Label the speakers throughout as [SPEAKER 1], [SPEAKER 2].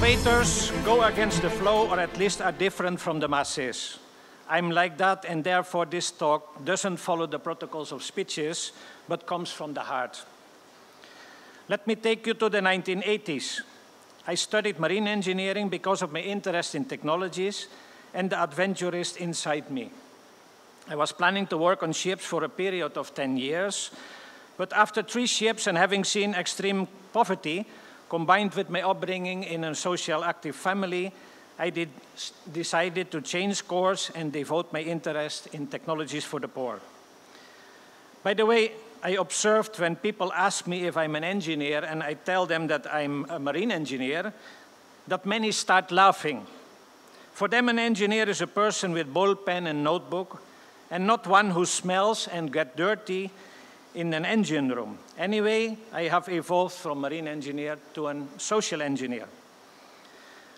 [SPEAKER 1] Innovators go against the flow or at least are different from the masses. I'm like that, and therefore this talk doesn't follow the protocols of speeches, but comes from the heart. Let me take you to the 1980s. I studied marine engineering because of my interest in technologies and the adventurist inside me. I was planning to work on ships for a period of 10 years, but after three ships and having seen extreme poverty, combined with my upbringing in a social active family, I did, decided to change course and devote my interest in technologies for the poor. By the way, I observed when people ask me if I'm an engineer and I tell them that I'm a marine engineer, that many start laughing. For them, an engineer is a person with ball pen and notebook, and not one who smells and gets dirty in an engine room. Anyway, I have evolved from marine engineer to a social engineer.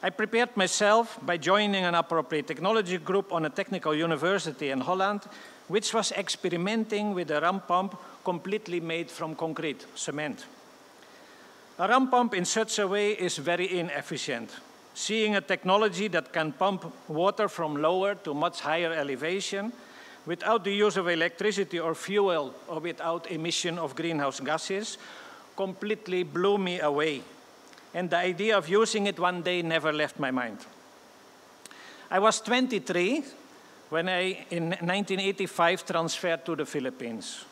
[SPEAKER 1] I prepared myself by joining an appropriate technology group on a technical university in Holland, which was experimenting with a ram pump completely made from concrete, cement. A ram pump in such a way is very inefficient. Seeing a technology that can pump water from lower to much higher elevation without the use of electricity or fuel or without emission of greenhouse gases completely blew me away. And the idea of using it one day never left my mind. I was 23 when I, in 1985, transferred to the Philippines.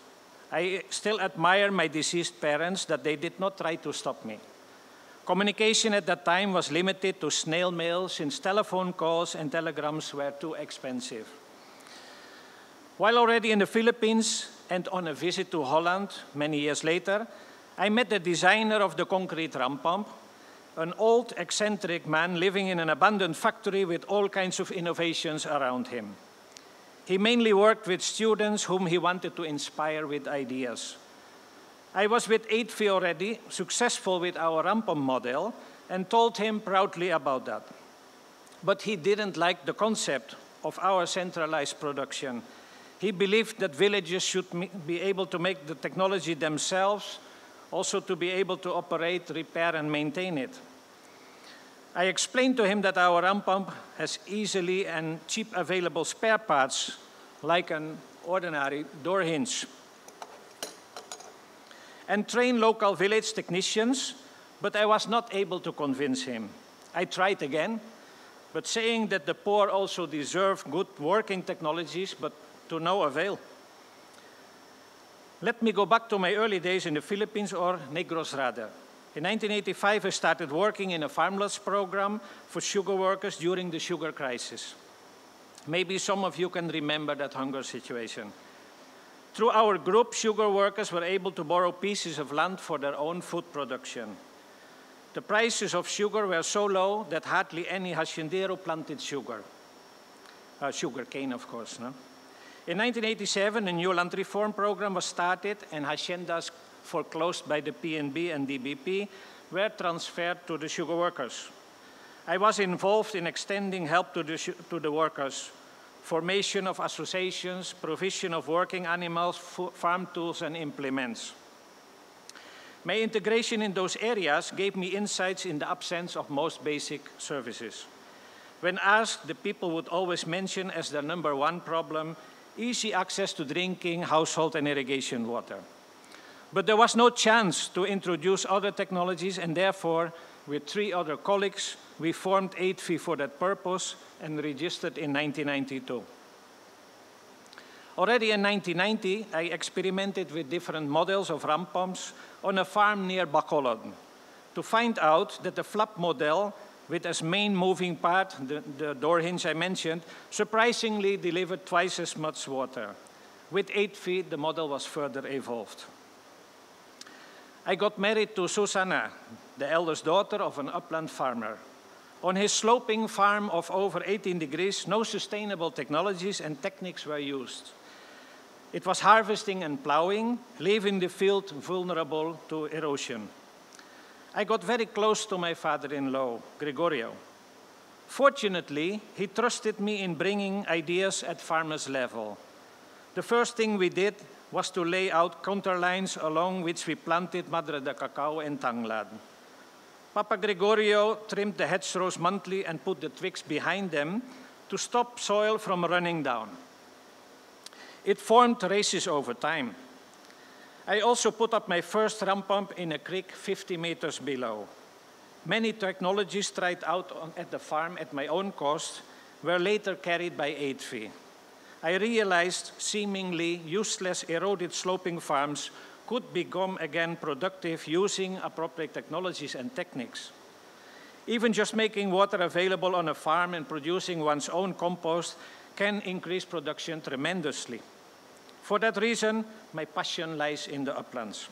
[SPEAKER 1] I still admire my deceased parents that they did not try to stop me. Communication at that time was limited to snail mail since telephone calls and telegrams were too expensive. While already in the Philippines and on a visit to Holland many years later, I met the designer of the concrete ram pump, an old eccentric man living in an abandoned factory with all kinds of innovations around him. He mainly worked with students whom he wanted to inspire with ideas. I was with 8 already, successful with our ram pump model, and told him proudly about that. But he didn't like the concept of our centralized production he believed that villages should be able to make the technology themselves, also to be able to operate, repair, and maintain it. I explained to him that our ram pump has easily and cheap available spare parts, like an ordinary door hinge. And train local village technicians, but I was not able to convince him. I tried again, but saying that the poor also deserve good working technologies, but to no avail. Let me go back to my early days in the Philippines, or Negros rather. In 1985, I started working in a farmless program for sugar workers during the sugar crisis. Maybe some of you can remember that hunger situation. Through our group, sugar workers were able to borrow pieces of land for their own food production. The prices of sugar were so low that hardly any haciendero planted sugar. Uh, sugar cane, of course. No? In 1987, a new land reform program was started and haciendas foreclosed by the PNB and DBP were transferred to the sugar workers. I was involved in extending help to the, to the workers, formation of associations, provision of working animals, farm tools, and implements. My integration in those areas gave me insights in the absence of most basic services. When asked, the people would always mention as their number one problem easy access to drinking, household, and irrigation water. But there was no chance to introduce other technologies, and therefore, with three other colleagues, we formed AIDFI for that purpose and registered in 1992. Already in 1990, I experimented with different models of ram pumps on a farm near Bacolod to find out that the flap model with as main moving part, the, the door hinge I mentioned, surprisingly delivered twice as much water. With AIDFI, the model was further evolved. I got married to Susanna, the eldest daughter of an upland farmer. On his sloping farm of over 18 degrees, no sustainable technologies and techniques were used. It was harvesting and plowing, leaving the field vulnerable to erosion. I got very close to my father-in-law, Gregorio. Fortunately, he trusted me in bringing ideas at farmers level. The first thing we did was to lay out contour lines along which we planted Madre de Cacao and Tanglad. Papa Gregorio trimmed the hedgerows monthly and put the twigs behind them to stop soil from running down. It formed races over time. I also put up my first ram pump in a creek 50 meters below. Many technologies tried out on, at the farm at my own cost were later carried by AIDFI. I realized seemingly useless eroded sloping farms could become again productive using appropriate technologies and techniques. Even just making water available on a farm and producing one's own compost can increase production tremendously. For that reason, my passion lies in the uplands.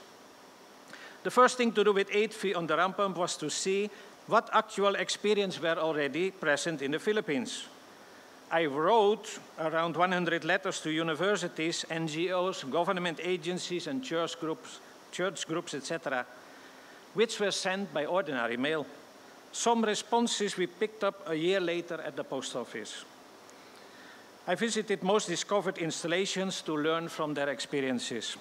[SPEAKER 1] The first thing to do with AIDFI on the ram pump was to see what actual experience were already present in the Philippines. I wrote around 100 letters to universities, NGOs, government agencies, and church groups, church groups, etc., which were sent by ordinary mail. Some responses we picked up a year later at the post office. I visited most discovered installations to learn from their experiences.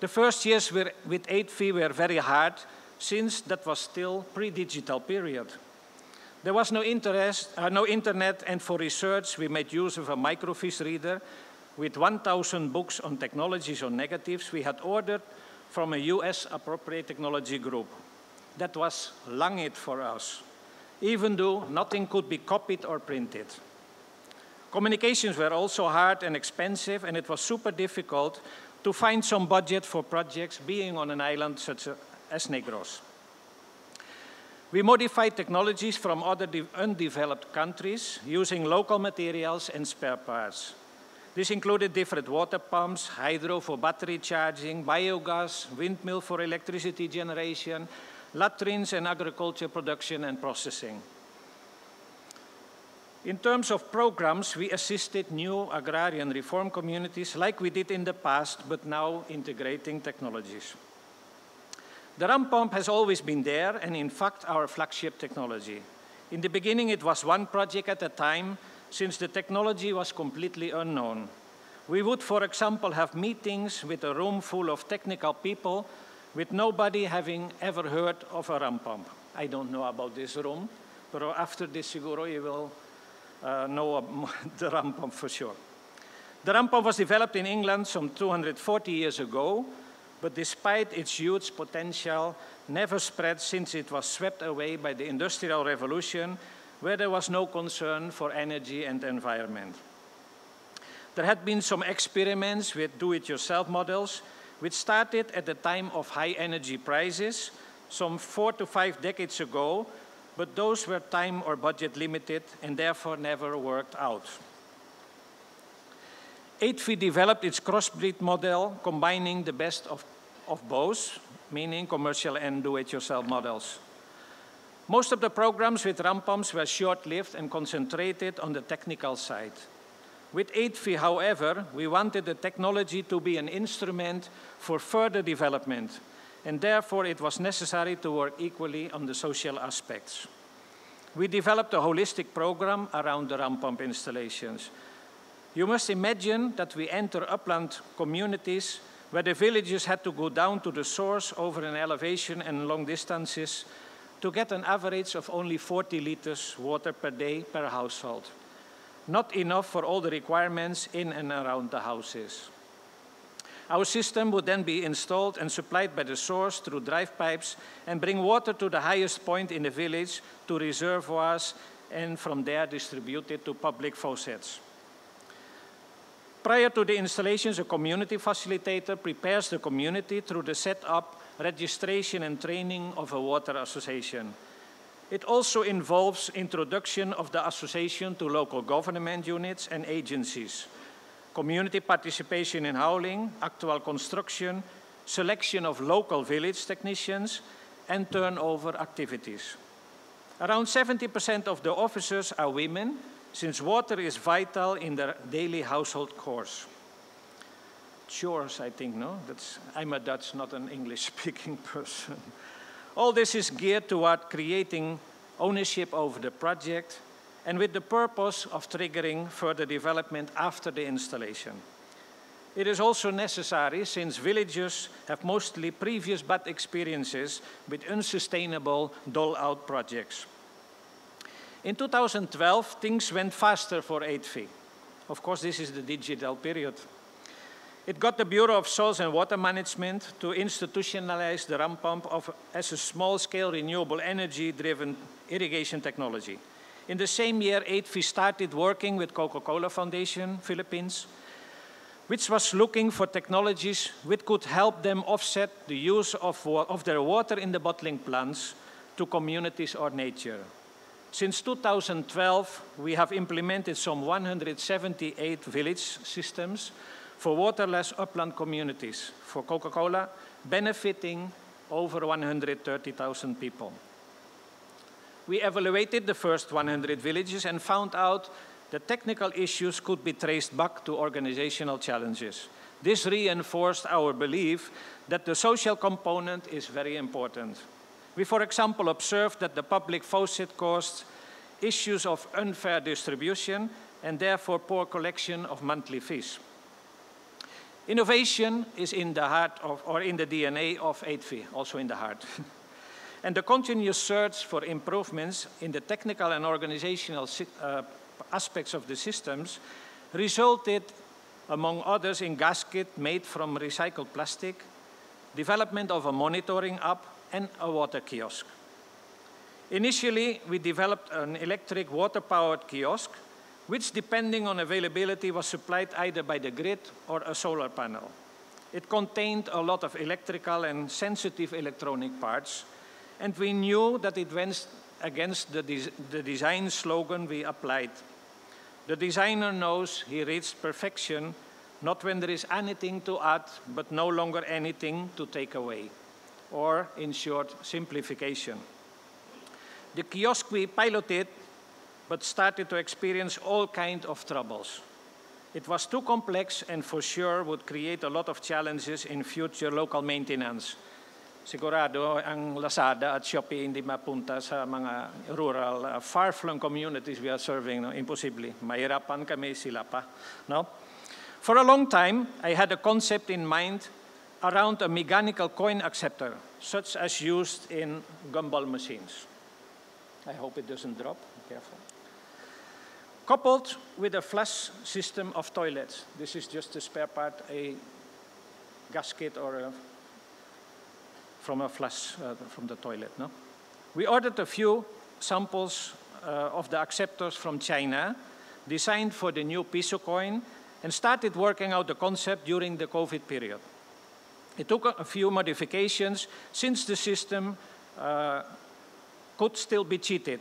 [SPEAKER 1] The first years with AIDFI were very hard since that was still pre-digital period. There was no, interest, uh, no internet, and for research, we made use of a microfiche reader with 1,000 books on technologies or negatives we had ordered from a US appropriate technology group. That was langit for us, even though nothing could be copied or printed. Communications were also hard and expensive, and it was super difficult to find some budget for projects being on an island such as Negros. We modified technologies from other undeveloped countries using local materials and spare parts. This included different water pumps, hydro for battery charging, biogas, windmill for electricity generation, latrines and agriculture production and processing. In terms of programs, we assisted new agrarian reform communities like we did in the past, but now integrating technologies. The ram pump has always been there and in fact our flagship technology. In the beginning it was one project at a time since the technology was completely unknown. We would, for example, have meetings with a room full of technical people with nobody having ever heard of a ram pump. I don't know about this room, but after this you will uh, know the ram pump for sure. The ram pump was developed in England some 240 years ago but despite its huge potential, never spread since it was swept away by the Industrial Revolution, where there was no concern for energy and environment. There had been some experiments with do-it-yourself models, which started at the time of high energy prices, some four to five decades ago, but those were time or budget limited and therefore never worked out. AIDFI developed its crossbreed model, combining the best of of both, meaning commercial and do-it-yourself models. Most of the programs with ram pumps were short-lived and concentrated on the technical side. With AIDFI, however, we wanted the technology to be an instrument for further development, and therefore it was necessary to work equally on the social aspects. We developed a holistic program around the ram pump installations. You must imagine that we enter upland communities where the villagers had to go down to the source over an elevation and long distances to get an average of only 40 liters water per day per household. Not enough for all the requirements in and around the houses. Our system would then be installed and supplied by the source through drive pipes and bring water to the highest point in the village to reservoirs and from there distribute it to public faucets. Prior to the installations, a community facilitator prepares the community through the setup, registration, and training of a water association. It also involves introduction of the association to local government units and agencies, community participation in hauling, actual construction, selection of local village technicians, and turnover activities. Around 70% of the officers are women, since water is vital in their daily household chores. Chores, I think, no? That's, I'm a Dutch, not an English-speaking person. All this is geared toward creating ownership over the project and with the purpose of triggering further development after the installation. It is also necessary since villagers have mostly previous bad experiences with unsustainable dole-out projects. In 2012, things went faster for AIDFI. Of course, this is the digital period. It got the Bureau of Soils and Water Management to institutionalize the ram pump of, as a small-scale renewable energy-driven irrigation technology. In the same year, AIDFI started working with Coca-Cola Foundation, Philippines, which was looking for technologies which could help them offset the use of, of their water in the bottling plants to communities or nature. Since 2012, we have implemented some 178 village systems for waterless upland communities for Coca-Cola, benefiting over 130,000 people. We evaluated the first 100 villages and found out that technical issues could be traced back to organizational challenges. This reinforced our belief that the social component is very important. We, for example, observed that the public faucet caused issues of unfair distribution and therefore poor collection of monthly fees. Innovation is in the heart of, or in the DNA of AIDFI, also in the heart. and the continuous search for improvements in the technical and organizational uh, aspects of the systems resulted, among others, in gasket made from recycled plastic, development of a monitoring app, and a water kiosk. Initially, we developed an electric water-powered kiosk which depending on availability was supplied either by the grid or a solar panel. It contained a lot of electrical and sensitive electronic parts, and we knew that it went against the, des the design slogan we applied. The designer knows he reached perfection not when there is anything to add, but no longer anything to take away, or in short, simplification. The kiosk we piloted but started to experience all kinds of troubles. It was too complex and for sure would create a lot of challenges in future local maintenance. Sigurado ang Lazada at Shopee hindi mapunta sa mga rural, uh, far-flung communities we are serving, no? imposible. Mahirapan kami, sila pa. No? For a long time, I had a concept in mind around a mechanical coin acceptor, such as used in gumball machines. I hope it doesn't drop. Careful coupled with a flush system of toilets. This is just a spare part, a gasket or a, from a flush uh, from the toilet. No? We ordered a few samples uh, of the acceptors from China, designed for the new peso coin, and started working out the concept during the COVID period. It took a few modifications since the system uh, could still be cheated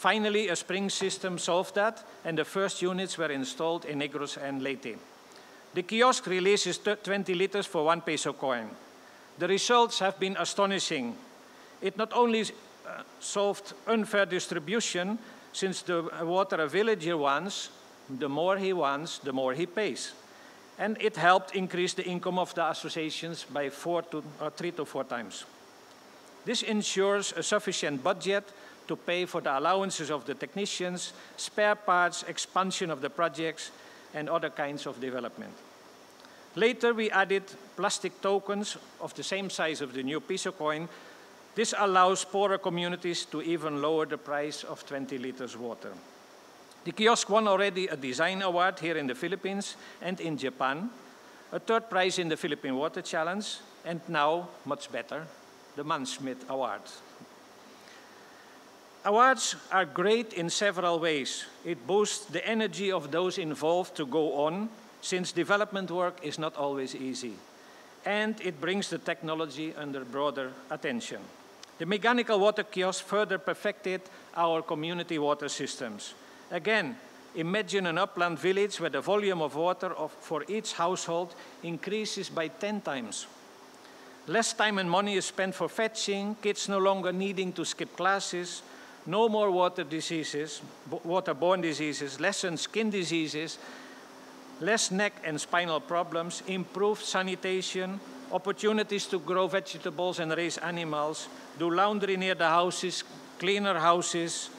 [SPEAKER 1] Finally, a spring system solved that, and the first units were installed in Negros and Leyte. The kiosk releases 20 liters for one peso coin. The results have been astonishing. It not only uh, solved unfair distribution, since the water a villager wants, the more he wants, the more he pays. And it helped increase the income of the associations by four to, uh, three to four times. This ensures a sufficient budget to pay for the allowances of the technicians, spare parts, expansion of the projects, and other kinds of development. Later, we added plastic tokens of the same size of the new peso coin. This allows poorer communities to even lower the price of 20 liters water. The kiosk won already a design award here in the Philippines and in Japan, a third prize in the Philippine Water Challenge, and now, much better, the Mansmith Award. Awards are great in several ways. It boosts the energy of those involved to go on, since development work is not always easy. And it brings the technology under broader attention. The mechanical water kiosk further perfected our community water systems. Again, imagine an upland village where the volume of water of, for each household increases by 10 times. Less time and money is spent for fetching, kids no longer needing to skip classes, no more water diseases, waterborne diseases, less skin diseases, less neck and spinal problems, improved sanitation, opportunities to grow vegetables and raise animals, do laundry near the houses, cleaner houses,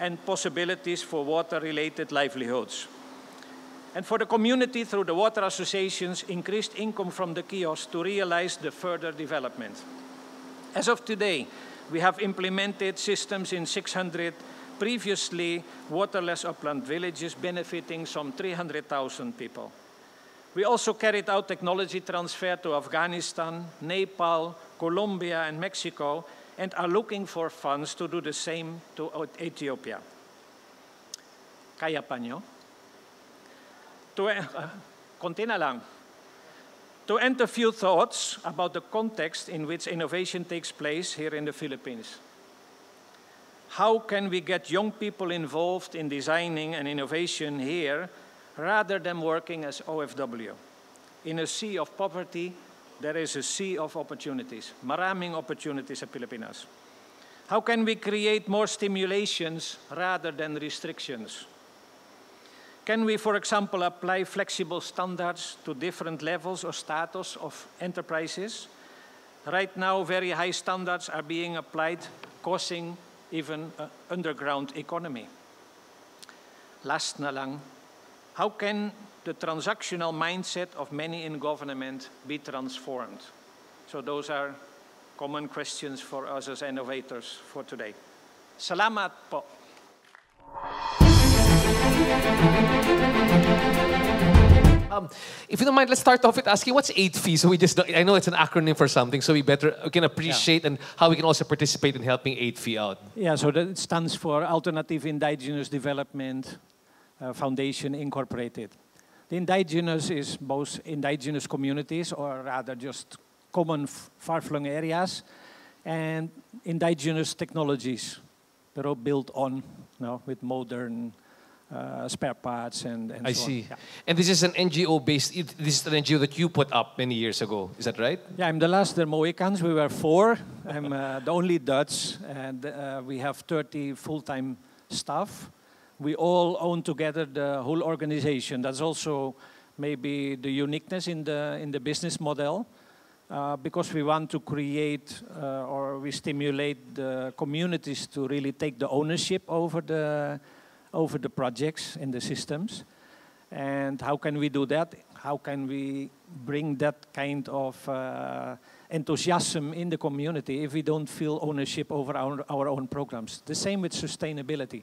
[SPEAKER 1] and possibilities for water-related livelihoods. And for the community, through the water associations, increased income from the kiosks to realize the further development. As of today, we have implemented systems in 600 previously waterless upland villages benefiting some 300,000 people. We also carried out technology transfer to Afghanistan, Nepal, Colombia, and Mexico, and are looking for funds to do the same to Ethiopia. Kaya pa nyo? To, uh. To end a few thoughts about the context in which innovation takes place here in the Philippines. How can we get young people involved in designing and innovation here rather than working as OFW? In a sea of poverty, there is a sea of opportunities. Maraming opportunities sa Pilipinas. How can we create more stimulations rather than restrictions? Can we, for example, apply flexible standards to different levels or status of enterprises? Right now, very high standards are being applied, causing even an underground economy. Last na lang, how can the transactional mindset of many in government be transformed? So those are common questions for us as innovators for today. Salamat po.
[SPEAKER 2] Um, if you don't mind, let's start off with asking what's AIDFI. So we just, I know it's an acronym for something, so we better we can appreciate yeah. and how we can also participate in helping AIDFI out.
[SPEAKER 1] Yeah, so that stands for Alternative Indigenous Development uh, Foundation Incorporated. The indigenous is both indigenous communities, or rather just common far-flung areas, and indigenous technologies. that are built on, you know, with modern uh, spare parts and, and
[SPEAKER 2] I
[SPEAKER 1] so
[SPEAKER 2] see.
[SPEAKER 1] Yeah.
[SPEAKER 2] And this is an NGO based, this is an NGO that you put up many years ago, is that right?
[SPEAKER 1] Yeah, I'm the last the Mohicans. We were four. I'm uh, the only Dutch, and uh, we have 30 full time staff. We all own together the whole organization. That's also maybe the uniqueness in the, in the business model. Uh, because we want to create uh, or we stimulate the communities to really take the ownership over the over the projects and the systems. And how can we do that? How can we bring that kind of uh, enthusiasm in the community if we don't feel ownership over our, our own programs? The same with sustainability.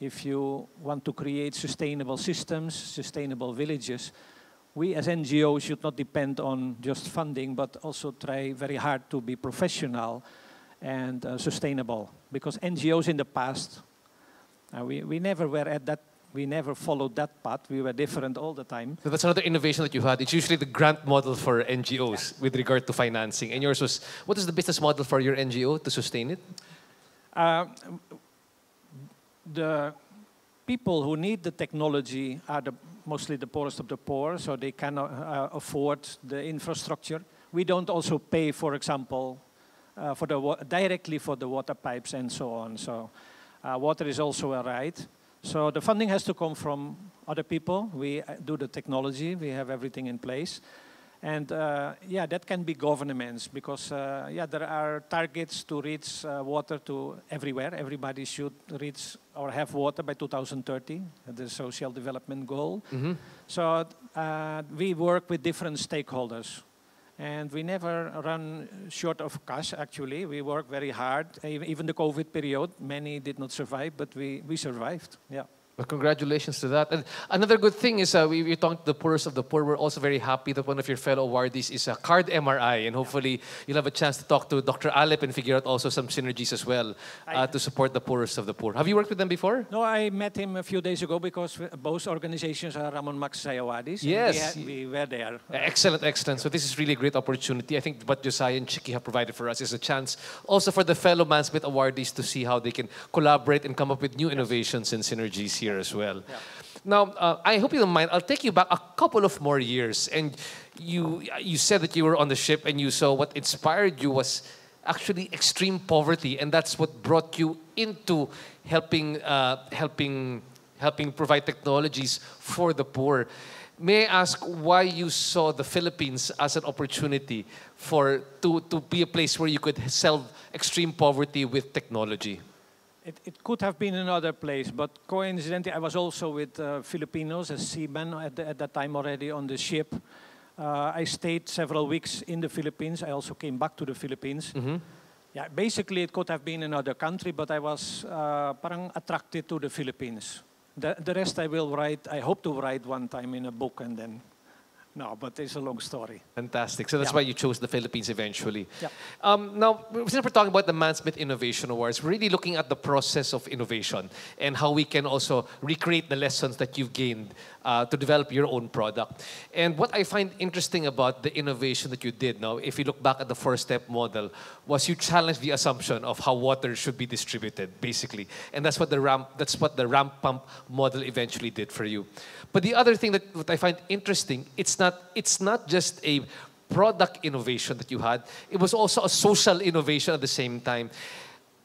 [SPEAKER 1] If you want to create sustainable systems, sustainable villages, we as NGOs should not depend on just funding, but also try very hard to be professional and uh, sustainable. Because NGOs in the past uh, we, we never were at that, we never followed that path. We were different all the time.
[SPEAKER 2] So that's another innovation that you had. It's usually the grant model for NGOs yeah. with regard to financing. And yours was, what is the business model for your NGO to sustain it? Uh,
[SPEAKER 1] the people who need the technology are the, mostly the poorest of the poor, so they cannot uh, afford the infrastructure. We don't also pay, for example, uh, for the directly for the water pipes and so on. So uh, water is also a right. So the funding has to come from other people. We uh, do the technology. We have everything in place. And uh, yeah, that can be governments because uh, yeah, there are targets to reach uh, water to everywhere. Everybody should reach or have water by 2030, the social development goal. Mm -hmm. So uh, we work with different stakeholders. And we never run short of cash, actually. We work very hard. Even the COVID period, many did not survive, but we, we survived. Yeah.
[SPEAKER 2] Well, congratulations to that. And another good thing is uh, we, we talked to the poorest of the poor. We're also very happy that one of your fellow awardees is a CARD MRI. And hopefully you'll have a chance to talk to Dr. Alip and figure out also some synergies as well uh, to support the poorest of the poor. Have you worked with them before?
[SPEAKER 1] No, I met him a few days ago because both organizations are Ramon Magsaysay awardees.
[SPEAKER 2] Yes.
[SPEAKER 1] We, we, were there.
[SPEAKER 2] Excellent, excellent. So this is really a great opportunity. I think what Josiah and Chingkie have provided for us is a chance also for the fellow Mansmith awardees to see how they can collaborate and come up with new innovations and synergies here as well. Yeah. Now, uh, I hope you don't mind. I'll take you back a couple of more years. And you, you said that you were on the ship and you saw what inspired you was actually extreme poverty. And that's what brought you into helping, uh, helping, helping provide technologies for the poor. May I ask why you saw the Philippines as an opportunity for to, to be a place where you could solve extreme poverty with technology?
[SPEAKER 1] It, it could have been another place, but coincidentally, I was also with uh, Filipinos as seamen at, the, at that time already on the ship. Uh, I stayed several weeks in the Philippines. I also came back to the Philippines.
[SPEAKER 2] Mm-hmm.
[SPEAKER 1] Yeah, basically it could have been another country, but I was uh, parang attracted to the Philippines. The, the rest I will write, I hope to write one time in a book and then, no, but it's a long story.
[SPEAKER 2] Fantastic. So that's
[SPEAKER 1] Yeah.
[SPEAKER 2] why you chose the Philippines eventually.
[SPEAKER 1] Yeah.
[SPEAKER 2] Um, now, since we're talking about the Mansmith Innovation Awards, we're really looking at the process of innovation and how we can also recreate the lessons that you've gained uh, to develop your own product. And what I find interesting about the innovation that you did now, if you look back at the first step model, was you challenged the assumption of how water should be distributed, basically. And that's what the ramp, that's what the ram pump model eventually did for you. But the other thing that what I find interesting, it's not, it's not just a product innovation that you had, it was also a social innovation at the same time.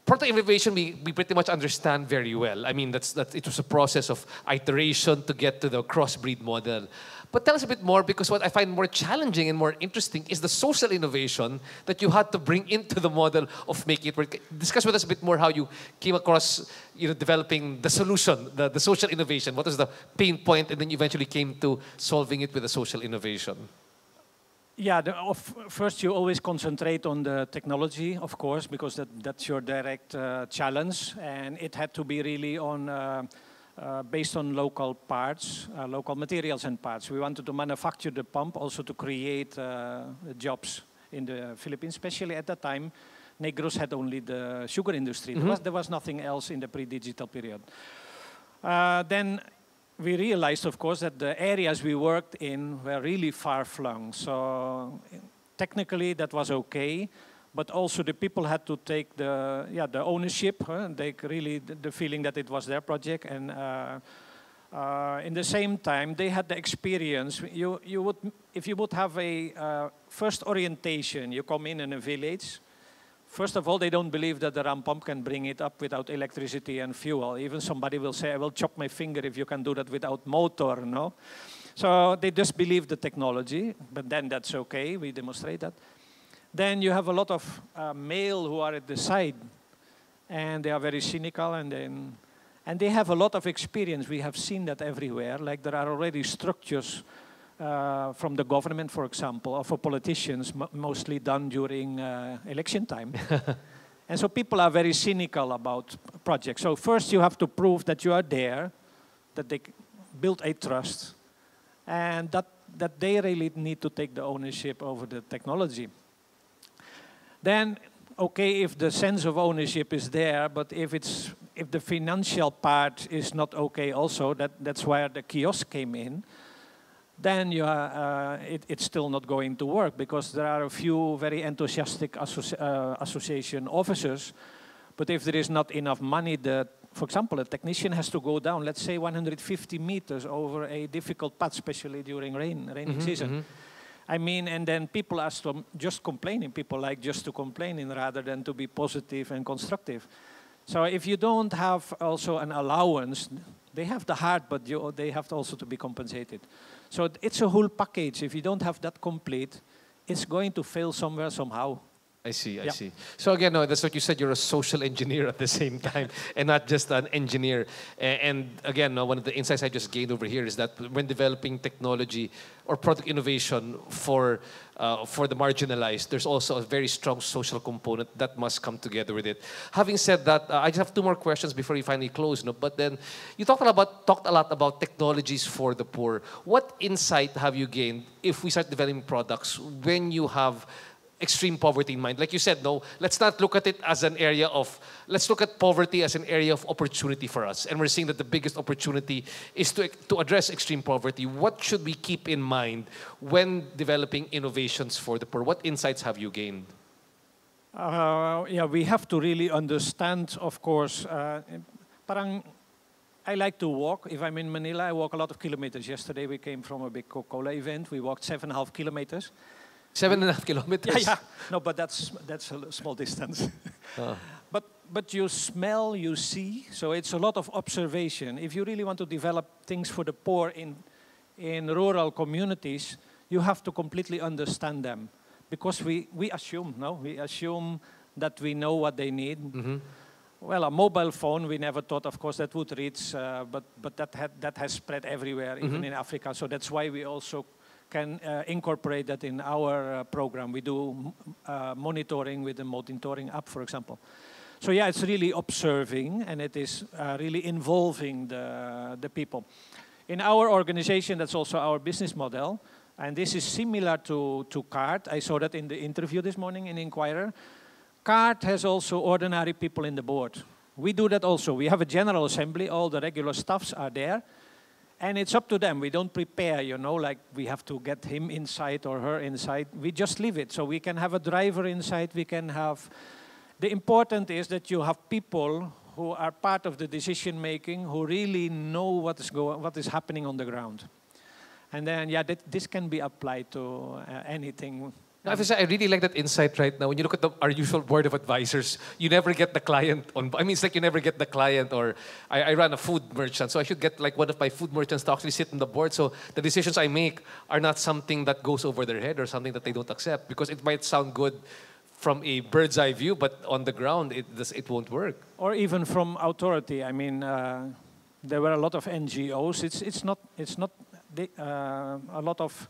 [SPEAKER 2] Product innovation, we, we pretty much understand very well. I mean, that's, that it was a process of iteration to get to the crossbreed model. But tell us a bit more because what I find more challenging and more interesting is the social innovation that you had to bring into the model of making it work. Discuss with us a bit more how you came across, you know, developing the solution, the, the social innovation. What was the pain point, and then you eventually came to solving it with a social innovation.
[SPEAKER 1] Yeah, the, of, first you always concentrate on the technology, of course, because that, that's your direct uh, challenge, and it had to be really on uh, uh, based on local parts, uh, local materials and parts. We wanted to manufacture the pump, also to create uh, jobs in the Philippines, especially at that time. Negros had only the sugar industry. There, was, there was nothing else in the pre-digital period. Uh, then we realized, of course, that the areas we worked in were really far flung. So technically, that was okay, but also the people had to take the yeah the ownership, huh? really the, the feeling that it was their project, and uh, uh, in the same time they had the experience. You you would if you would have a uh, first orientation, you come in in a village. First of all, they don't believe that the ram pump can bring it up without electricity and fuel. Even somebody will say, I will chop my finger if you can do that without motor, no? So they just believe the technology, but then that's okay, we demonstrate that. Then you have a lot of uh, male who are at the side, and they are very cynical, and then, and they have a lot of experience. We have seen that everywhere, like there are already structures uh, from the government, for example, or for politicians, m- mostly done during uh, election time. and so people are very cynical about projects. So first you have to prove that you are there, that they build a trust, and that, that they really need to take the ownership over the technology. Then, okay, if the sense of ownership is there, but if it's if the financial part is not okay, also that that's where the kiosk came in then you are, uh, it, it's still not going to work because there are a few very enthusiastic associ- uh, association officers. But if there is not enough money, that, for example, a technician has to go down, let's say 150 meters over a difficult path, especially during rain, rainy season. I mean, and then people are just complaining. People like just to complaining rather than to be positive and constructive. So if you don't have also an allowance, they have the heart, but you, they have to also to be compensated. So it's a whole package. If you don't have that complete, it's going to fail somewhere somehow.
[SPEAKER 2] I see, I
[SPEAKER 1] Yeah.
[SPEAKER 2] see. So again, no, that's what you said. You're a social engineer at the same time, and not just an engineer. And again, no, one of the insights I just gained over here is that when developing technology or product innovation for uh, for the marginalized, there's also a very strong social component that must come together with it. Having said that, uh, I just have two more questions before we finally close. No, but then you talked about talked a lot about technologies for the poor. What insight have you gained if we start developing products when you have extreme poverty in mind. Like you said, no, let's not look at it as an area of, let's look at poverty as an area of opportunity for us. And we're seeing that the biggest opportunity is to, to address extreme poverty. What should we keep in mind when developing innovations for the poor? What insights have you gained?
[SPEAKER 1] Uh, yeah, we have to really understand, of course. Uh, parang, I like to walk. If I'm in Manila, I walk a lot of kilometers. Yesterday, we came from a big Coca-Cola event. We walked seven and a half kilometers.
[SPEAKER 2] Seven and a half kilometers?
[SPEAKER 1] Yeah, yeah. No, but that's that's a small distance.
[SPEAKER 2] Ah.
[SPEAKER 1] But but you smell, you see. So it's a lot of observation. If you really want to develop things for the poor in in rural communities, you have to completely understand them, because we we assume no, we assume that we know what they need.
[SPEAKER 2] Mhm.
[SPEAKER 1] well, a mobile phone, we never thought, of course, that would reach, uh, but, but that, had, that has spread everywhere, even
[SPEAKER 2] Mm-hmm.
[SPEAKER 1] in Africa. So that's why we also can uh, incorporate that in our uh, program. We do uh, monitoring with the monitoring app, for example. So yeah, it's really observing and it is uh, really involving the, the people. In our organization, that's also our business model. And this is similar to, to CARD. I saw that in the interview this morning in Inquirer. CARD has also ordinary people in the board. We do that also. We have a general assembly, all the regular staffs are there. And it's up to them. We don't prepare, you know, like we have to get him inside or her inside. We just leave it. So we can have a driver inside, we can have. The important is that you have people who are part of the decision making, who really know what is, going, what is happening on the ground. And then, yeah, that, this can be applied to uh, anything.
[SPEAKER 2] I really like that insight right now. When you look at the, our usual board of advisors, you never get the client on. I mean, it's like you never get the client. Or I, I run a food merchant, so I should get like one of my food merchants to actually sit on the board. So the decisions I make are not something that goes over their head or something that they don't accept because it might sound good from a bird's eye view, but on the ground, it it won't work.
[SPEAKER 1] or even from authority. I mean, uh, there were a lot of NGOs. It's, it's not, it's not they, uh, a lot of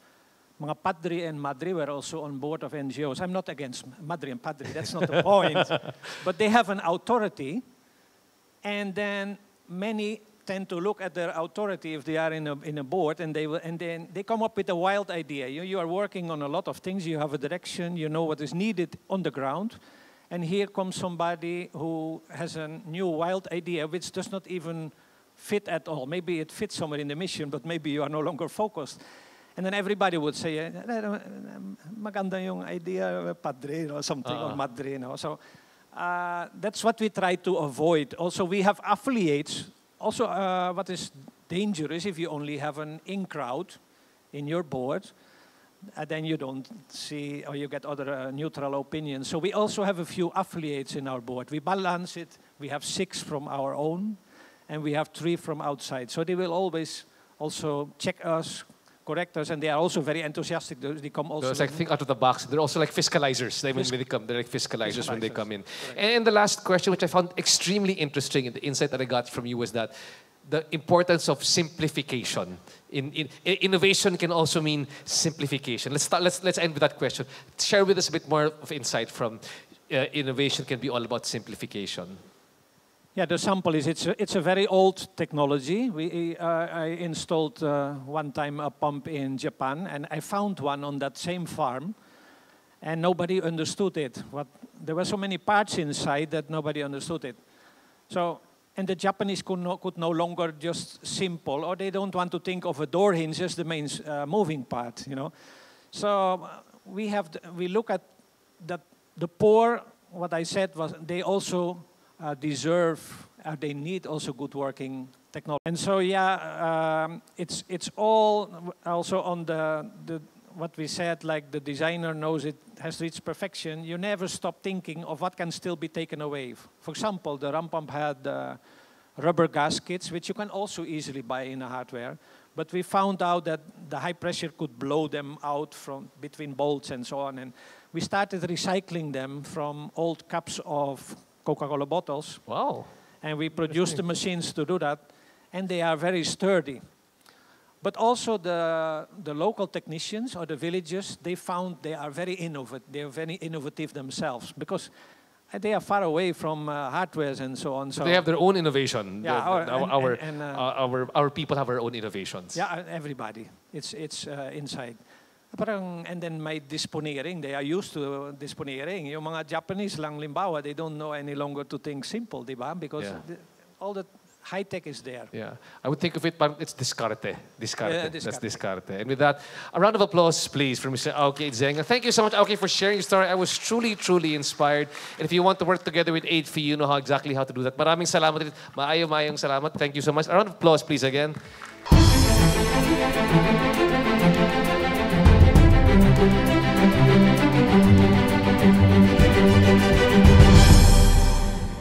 [SPEAKER 1] mga padre and madre were also on board of NGOs. I'm not against madre and padre, that's not the point. But they have an authority, and then many tend to look at their authority if they are in a, in a board, and they, will, and then they come up with a wild idea. You, you are working on a lot of things, you have a direction, you know what is needed on the ground, and here comes somebody who has a new wild idea which does not even fit at all. Maybe it fits somewhere in the mission, but maybe you are no longer focused. And then everybody would say, eh, maganda yung idea, padre, or something, or
[SPEAKER 2] Ah.
[SPEAKER 1] madre. You? So uh, that's what we try to avoid. Also, we have affiliates. Also, uh, what is dangerous if you only have an in crowd in your board, uh, then you don't see or you get other uh, neutral opinions. So we also have a few affiliates in our board. We balance it. We have six from our own, and we have three from outside. So they will always also check us, correct us, and they are also very enthusiastic. They come also.
[SPEAKER 2] So it's like think out of the box. They're also like fiscalizers. They, when they come, they're like fiscalizers when they come in. And the last question, which I found extremely interesting, and the insight that I got from you was that the importance of simplification. In, in, innovation can also mean simplification. Let's start, let's let's end with that question. Share with us a bit more of insight from uh, innovation can be all about simplification.
[SPEAKER 1] Yeah, the sample is it's a, it's a very old technology. We, uh, I installed uh, one time a pump in Japan, and I found one on that same farm, and nobody understood it. What there were so many parts inside that nobody understood it. So, and the Japanese could no, could no longer just simple, or they don't want to think of a door hinge as the main uh, moving part, you know. So we have we look at that the poor. What I said was they also uh, deserve, uh, they need also good working technology. And so yeah, um, it's it's all also on the the what we said, like the designer knows it has reached perfection. You never stop thinking of what can still be taken away. For example, the ram pump had uh, rubber gaskets, which you can also easily buy in a hardware. But we found out that the high pressure could blow them out from between bolts and so on. And we started recycling them from old cups of Coca-Cola bottles
[SPEAKER 2] Wow.
[SPEAKER 1] and we produce the machines to do that, and they are very sturdy. But also the, the local technicians or the villagers, they found they are very innovative. They are very innovative themselves because uh, they are far away from uh, hardwares and so on. So
[SPEAKER 2] They have their own innovation.
[SPEAKER 1] Yeah,
[SPEAKER 2] The-
[SPEAKER 1] our-
[SPEAKER 2] the- our,
[SPEAKER 1] and-
[SPEAKER 2] our,
[SPEAKER 1] and- and, uh,
[SPEAKER 2] uh, our, our people have our own innovations.
[SPEAKER 1] yeah, everybody. It's it's uh, inside. Ah, parang, and then may disponering. They are used to disponering. Yung mga Japanese lang, limbawa, they don't know any longer to think simple, di ba? Because
[SPEAKER 2] Yeah.
[SPEAKER 1] the, all the high tech is there.
[SPEAKER 2] Yeah, I would think of it, but it's discarte. Discarte.
[SPEAKER 1] Yeah,
[SPEAKER 2] That's
[SPEAKER 1] discarte.
[SPEAKER 2] discarte. And with that, a round of applause, please, for Mr. Auke Idzenga. Thank you so much, Aoki, for sharing your story. I was truly, truly inspired. And if you want to work together with AIDFI, you know how exactly how to do that. Maraming salamat. rin. Maayo-mayong salamat. Thank you so much. A round of applause, please, again.